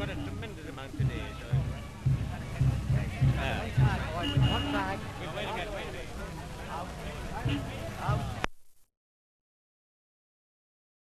got a tremendous amount today, so...